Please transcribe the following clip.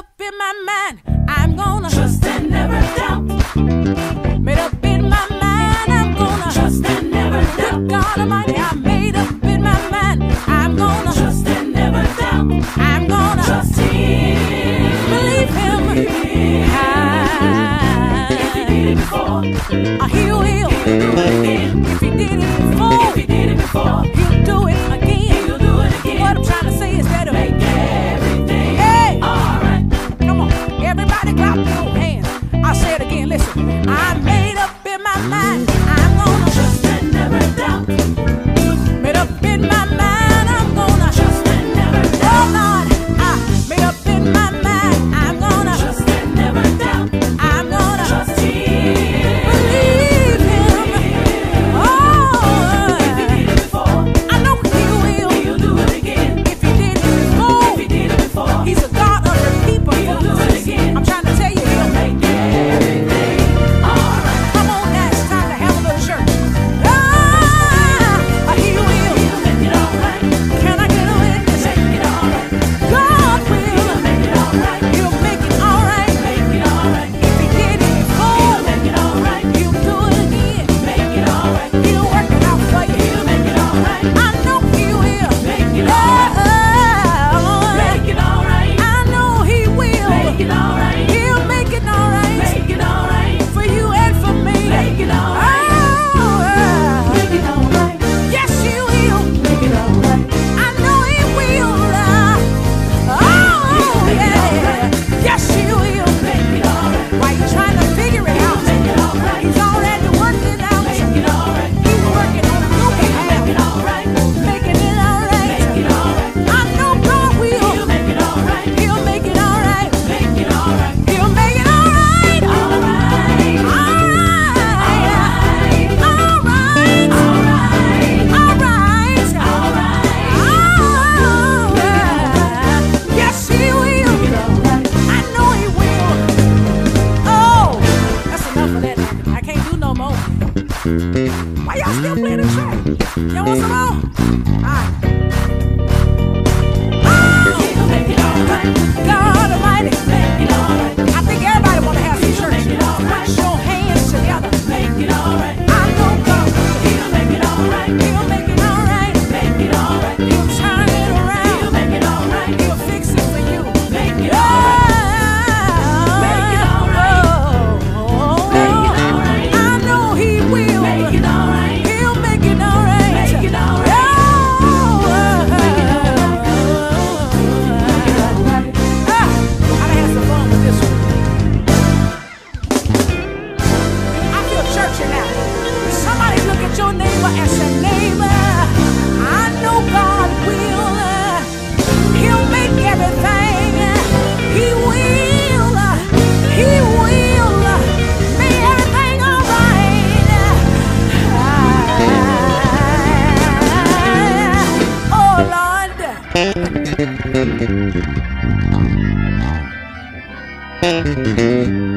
up in my mind, I'm gonna trust and never doubt. Made up in my mind, I'm gonna trust and never doubt. God Almighty, I made up in my mind, I'm gonna trust and never doubt. I'm gonna trust Him, believe Him. If He did it before, He will. If He did it before, if He did it before. Why y'all still playing the track? Y'all want some more? Mm-hmm.